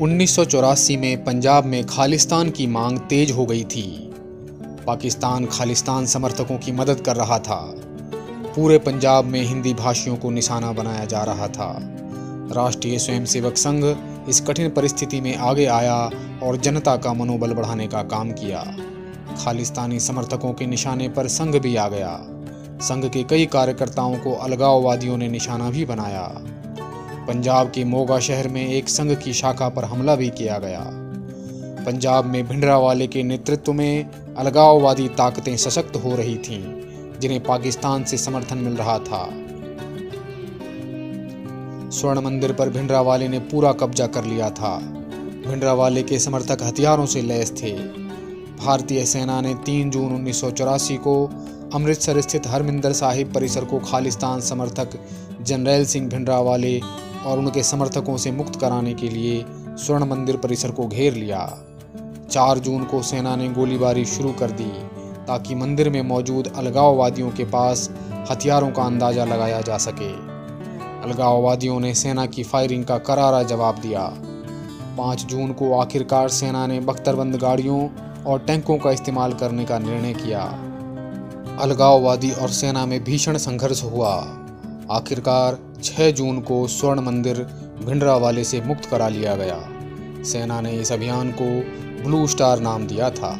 उन्नीस सौ चौरासी में पंजाब में खालिस्तान की मांग तेज हो गई थी। पाकिस्तान खालिस्तान समर्थकों की मदद कर रहा था। पूरे पंजाब में हिंदी भाषियों को निशाना बनाया जा रहा था। राष्ट्रीय स्वयंसेवक संघ इस कठिन परिस्थिति में आगे आया और जनता का मनोबल बढ़ाने का काम किया। खालिस्तानी समर्थकों के निशाने पर संघ भी आ गया। संघ के कई कार्यकर्ताओं को अलगाववादियों ने निशाना भी बनाया। पंजाब के मोगा शहर में एक संघ की शाखा पर हमला भी किया गया। पंजाब में भिंडरावाले के नेतृत्व में अलगाववादी ताकतें सशक्त हो रही थीं, जिन्हें पाकिस्तान से समर्थन मिल रहा था। स्वर्ण मंदिर पर भिंडरावाले ने पूरा कब्जा कर लिया था। भिंडरावाले के समर्थक हथियारों से लैस थे। भारतीय सेना ने 3 जून उन्नीस सौ चौरासी को अमृतसर स्थित हरमिंदर साहिब परिसर को खालिस्तान समर्थक जनरल सिंह भिंडरावाले और उनके समर्थकों से मुक्त कराने के लिए स्वर्ण मंदिर परिसर को घेर लिया। चार जून को सेना ने गोलीबारी शुरू कर दी, ताकि मंदिर में मौजूद अलगाववादियों के पास हथियारों का अंदाज़ा लगाया जा सके। अलगाववादियों ने सेना की फायरिंग का करारा जवाब दिया। पाँच जून को आखिरकार सेना ने बख्तरबंद गाड़ियों और टैंकों का इस्तेमाल करने का निर्णय किया। अलगाववादी और सेना में भीषण संघर्ष हुआ। आखिरकार 6 जून को स्वर्ण मंदिर भिंडरावाले से मुक्त करा लिया गया। सेना ने इस अभियान को ब्लू स्टार नाम दिया था।